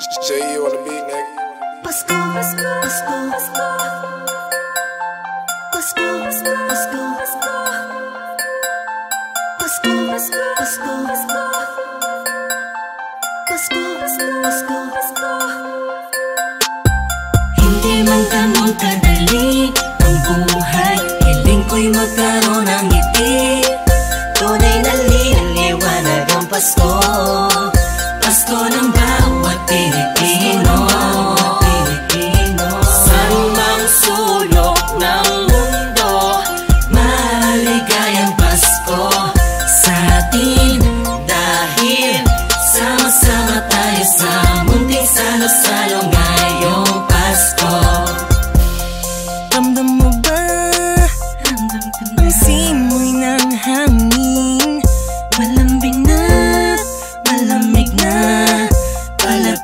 Pasko, Pasko, Pasko, Pasko. Pasko, Pasko, Pasko, Pasko. Pasko, Pasko, Pasko, Pasko. Pasko, Pasko, Pasko, Pasko. Hindi man ganun kadali ang buhay Hiling ko'y magkaroon ng ngiti Tunay na liwanag ang Pasko Pasko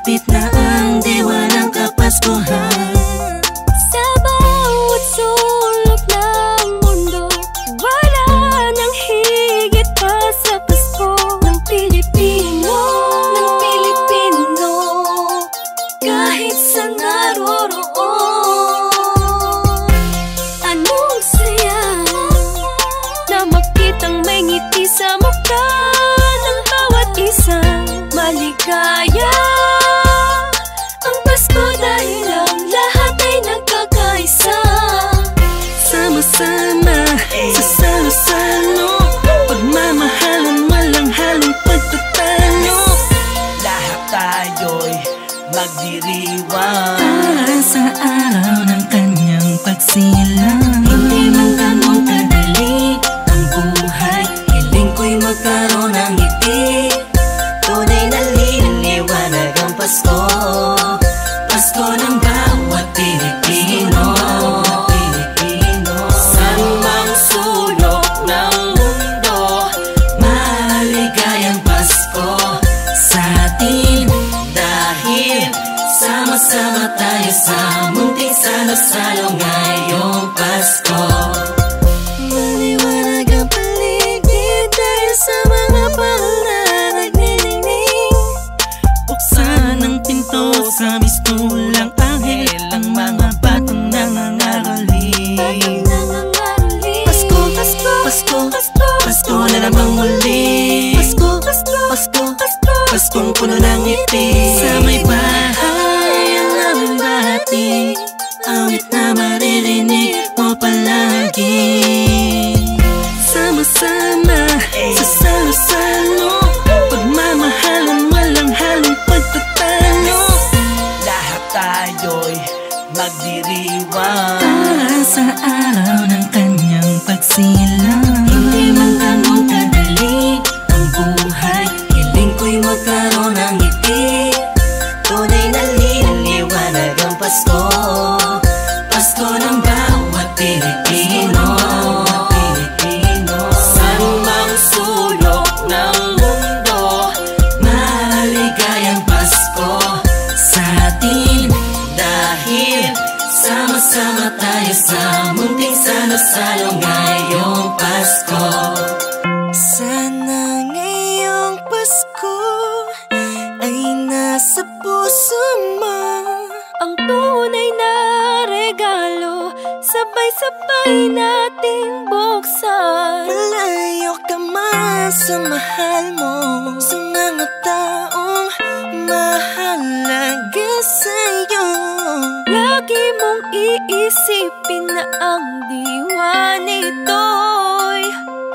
Palapit na ang diwa ng Kapaskuhan. Sa bawat sulok ng mundo Wala nang higit pa sa Pasko. Ng Pilipino Ng Pilipino Kahit sa naroroon. Anong saya Na makitang may ngiti sa mukha Ng bawat isang Sama-sama tayo sa munting salo-salo ngayong Pasko. Maliwanag ang paligid dahil sa mga bahal na nagniningning Buksan ang pinto sa mistulang anghel Ang mga batang nangangarali Pasko, Pasko, Pasko, Pasko, Pasko na namang muli Pasko, Pasko, Pasko, Pasko, Paskong puno ng ngiti maririnig mo palagi. Sama-sama sa salo-salo Pagmamahalan walang halong pagtatalo. Lahat tayo'y magdiriwang. Para sa araw ng kanyang pagsilang salo-salo ngayong Pasko. Sana ngayong Pasko ay nasa puso mo. Ang tunay na regalo Sabay-sabay nating buksan. Malayo ka man sa mahal mo. Sa mga taong mahalaga iisipin na ang diwa nito'y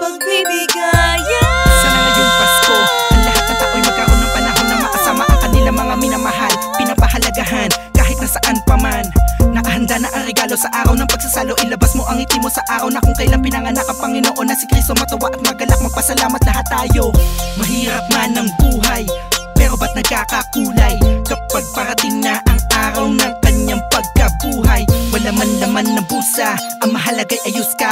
Pagbibigayan Sana ngayong Pasko. Ang lahat ng tao'y ng panahon na makasama ang mga minamahal Pinapahalagahan kahit nasaan pa man. Nakahanda na ang regalo sa araw ng pagsasalo. Ilabas mo ang ngiti mo sa araw na kung kailan pinanganak ang Panginoon Na si Kristo. Matawa at magalak magpasalamat lahat tayo. Mahirap man ang buhay pero ba't nagkakakulay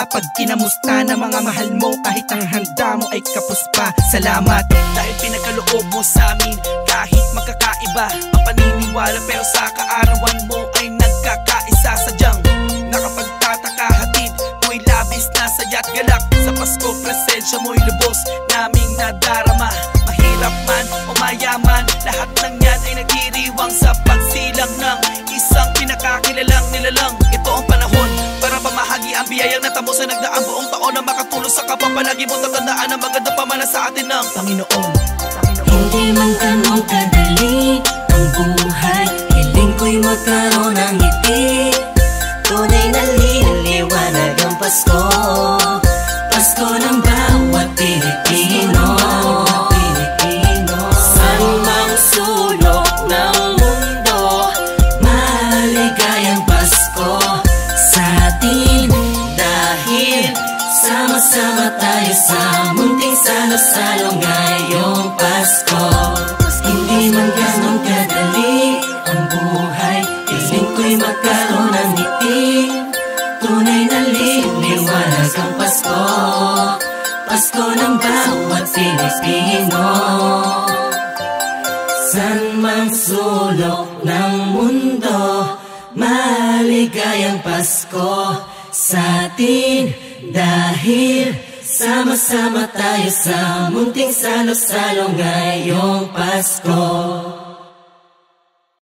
ka Pag kinamusta na mga mahal mo. Kahit ang handa mo ay kapos pa. Salamat. Dahil pinagkaloob mo sa amin Kahit magkakaiba. Ang paniniwala pero sa kaarawan mo Ay nagkakaisa. Sadyang Nakapagtataka hatid Mo'y labis na saya't galak. Sa Pasko presensya mo'y lubos Naming nadarama. Mahirap man o mayaman sa kapwa Palagi mo tatandaan ang maganda pamana sa atin ng Panginoon. Hindi man ganun kadali ang buhay Hiling ko'y magkaroon munting salo-salo ngayong Pasko. Hindi man ganun kadali ang buhay Piling ko'y magkaroon ng ngiti. Tunay na liliwanag ang Pasko. Pasko ng bawat Pilipino. San mang sulok ng mundo Maligayang Pasko sa atin Dahil sama-sama tayo sa munting salo-salo ngayong Pasko